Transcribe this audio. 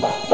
Bye.